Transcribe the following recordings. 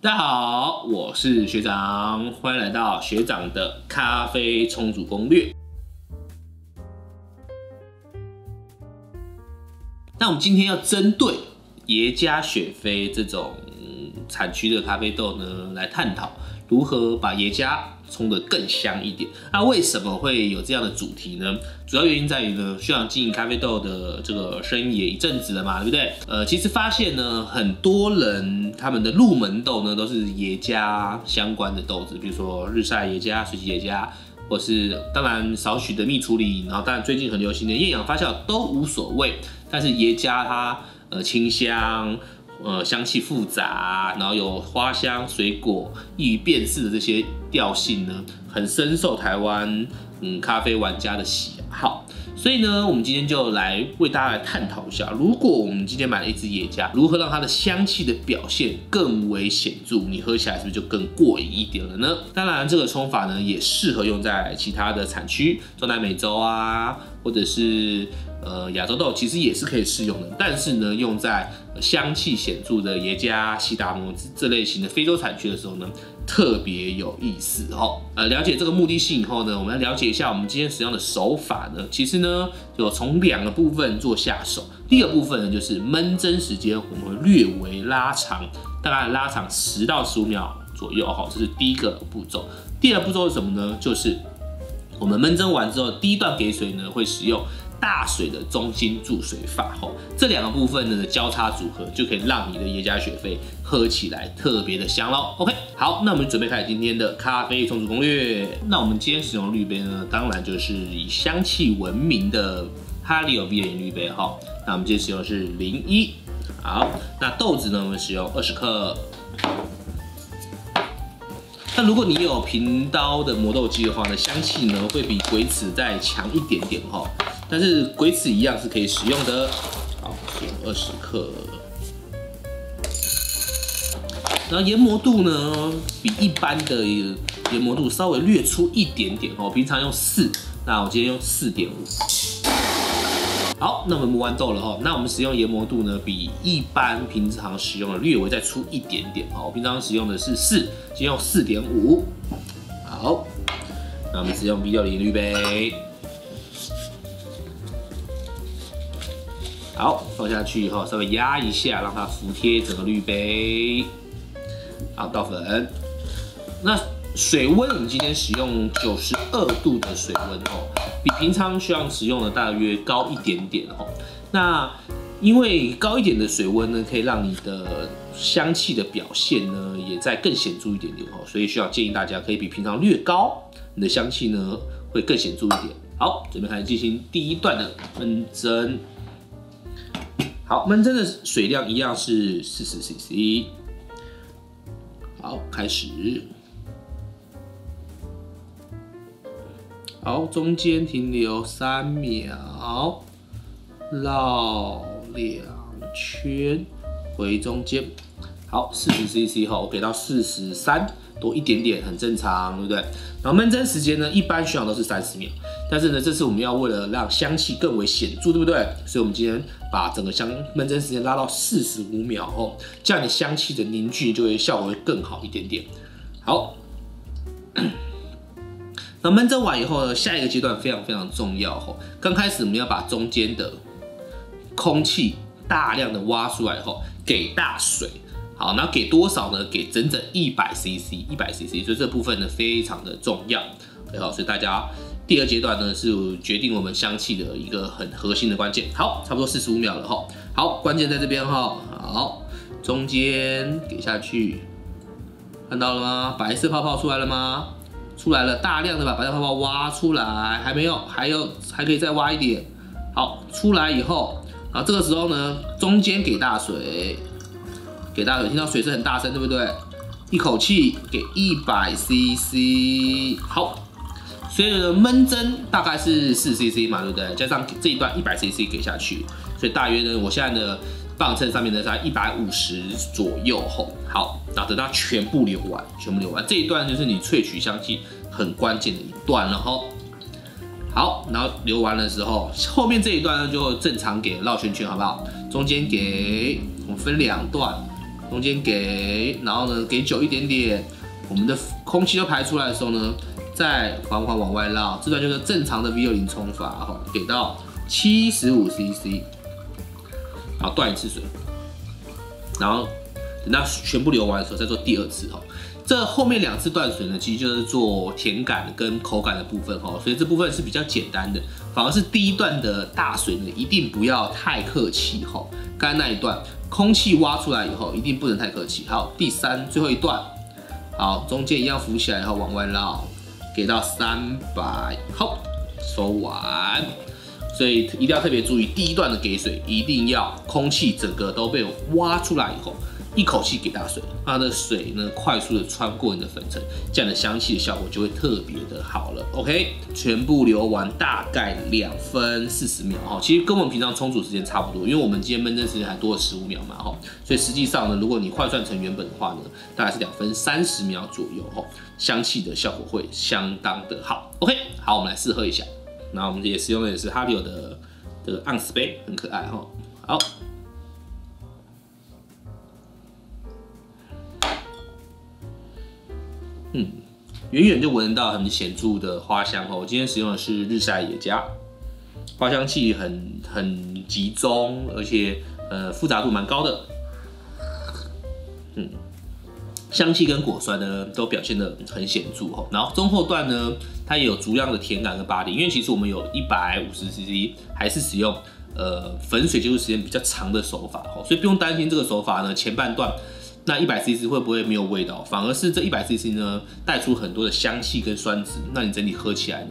大家好，我是学长，欢迎来到学长的咖啡冲煮攻略。那我们今天要针对耶加雪菲这种产区的咖啡豆呢，来探讨如何把耶加冲得更香一点。那为什么会有这样的主题呢？主要原因在于呢，学长经营咖啡豆的这个生意也一阵子了嘛，对不对？呃，其实发现呢，很多人他们的入门豆呢都是耶加相关的豆子，比如说日晒耶加、水洗耶加，或是当然少许的蜜处理，然后当然最近很流行的厌氧发酵都无所谓。但是耶加它呃清香。呃，香气复杂，然后有花香、水果易于辨识的这些调性呢，很深受台湾嗯咖啡玩家的喜好。所以呢，我们今天就来为大家来探讨一下，如果我们今天买了一支野加，如何让它的香气的表现更为显著，你喝起来是不是就更过瘾一点了呢？当然，这个冲法呢也适合用在其他的产区，中南美洲啊，或者是。呃，亚洲豆其实也是可以适用的，但是呢，用在香气显著的耶加、西达摩这类型的非洲产区的时候呢，特别有意思哦。呃，了解这个目的性以后呢，我们来了解一下我们今天使用的手法呢，其实呢，就从两个部分做下手。第一个部分呢，就是焖蒸时间我们会略微拉长，大概拉长十到十五秒左右哈，这是第一个步骤。第二步骤是什么呢？就是我们焖蒸完之后，第一段给水呢，会使用。大水的中心注水法吼，这两个部分呢的交叉组合就可以让你的耶加雪菲喝起来特别的香喽。OK，好，那我们准备开始今天的咖啡冲煮攻略。那我们今天使用滤杯呢，当然就是以香气闻名的哈利欧 V 眼滤杯哈。那我们今天使用的是零一。好，那豆子呢，我们使用二十克。那如果你有平刀的磨豆机的话呢，香气呢会比鬼齿再强一点点哈。但是鬼齿一样是可以使用的。好，用二十克。然后研磨度呢，比一般的研磨度稍微略粗一点点哦。平常用四，那我今天用四点五。好，那我们磨完豆了哈。那我们使用研磨度呢，比一般平常使用的略微再粗一点点哦。我平常使用的是四，今天用四点五。好，那我们使用 B 六零滤杯。好，放下去以后，稍微压一下，让它服贴整个滤杯。好，倒粉。那水温，我们今天使用九十二度的水温哦，比平常需要使用的大约高一点点哦。那因为高一点的水温呢，可以让你的香气的表现呢，也在更显著一点点哦。所以需要建议大家可以比平常略高，你的香气呢会更显著一点。好，准备开始进行第一段的焖蒸。好，焖蒸的水量一样是四十 CC。好，开始。好，中间停留三秒，绕两圈，回中间。好，四十 CC 后，我给到四十三。多一点点很正常，对不对？然后闷蒸时间呢，一般需要都是三十秒，但是呢，这次我们要为了让香气更为显著，对不对？所以我们今天把整个香闷蒸时间拉到四十五秒哦，这样你香气的凝聚就会效果会更好一点点。好，那焖蒸完以后呢，下一个阶段非常非常重要哦。刚开始我们要把中间的空气大量的挖出来后，给大水。好，那给多少呢？给整整一百 CC，一百 CC，所以这部分呢非常的重要。好，所以大家第二阶段呢是决定我们香气的一个很核心的关键。好，差不多四十五秒了哈。好，关键在这边哈。好，中间给下去，看到了吗？白色泡泡出来了吗？出来了，大量的把白色泡泡挖出来，还没有，还有还可以再挖一点。好，出来以后，啊，这个时候呢，中间给大水。给大水听到水声很大声，对不对？一口气给一百 CC，好，所以呢闷蒸大概是四 CC 嘛，对不对？加上这一段一百 CC 给下去，所以大约呢，我现在的磅秤上面呢在一百五十左右吼。好，那等它全部流完，全部流完这一段就是你萃取香气很关键的一段了吼。好，然后流完的时候，后面这一段呢就正常给绕圈圈，好不好？中间给我们分两段。中间给，然后呢给久一点点，我们的空气都排出来的时候呢，再缓缓往外绕。这段就是正常的 V 六零冲法哈，给到七十五 CC，然后断一次水，然后等到全部流完的时候再做第二次哈。这后面两次断水呢，其实就是做甜感跟口感的部分哈，所以这部分是比较简单的。反而是第一段的大水呢，一定不要太客气哈。刚刚那一段空气挖出来以后，一定不能太客气。好，第三最后一段，好，中间一样浮起来以后往外绕，给到三百，好，收完。所以一定要特别注意，第一段的给水一定要空气整个都被挖出来以后。一口气给大水，它的水呢快速的穿过你的粉尘，这样的香气的效果就会特别的好了。OK，全部流完大概两分四十秒哈，其实跟我们平常冲煮时间差不多，因为我们今天闷蒸时间还多了十五秒嘛哈，所以实际上呢，如果你换算成原本的话呢，大概是两分三十秒左右哈，香气的效果会相当的好。OK，好，我们来试喝一下，那我们也使用的也是哈利欧的这个 Ans 杯，很可爱哈。好。嗯，远远就闻到很显著的花香哦。我今天使用的是日晒野加，花香气很很集中，而且呃复杂度蛮高的。香气跟果酸呢都表现的很显著哦。然后中后段呢，它也有足量的甜感跟巴力，因为其实我们有一百五十 CC，还是使用呃粉水接触时间比较长的手法哦，所以不用担心这个手法呢前半段。那一百 CC 会不会没有味道？反而是这一百 CC 呢，带出很多的香气跟酸质，那你整体喝起来呢，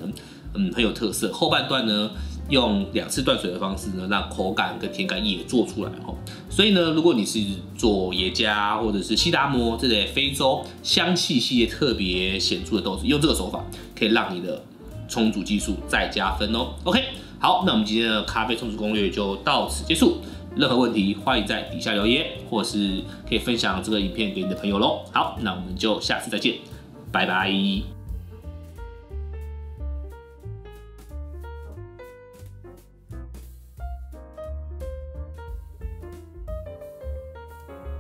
嗯，很有特色。后半段呢，用两次断水的方式呢，让口感跟甜感也做出来哈。所以呢，如果你是做耶加或者是西达摩这类非洲香气系列特别显著的豆子，用这个手法可以让你的冲煮技术再加分哦。OK，好，那我们今天的咖啡冲煮攻略就到此结束。任何问题，欢迎在底下留言，或是可以分享这个影片给你的朋友喽。好，那我们就下次再见，拜拜。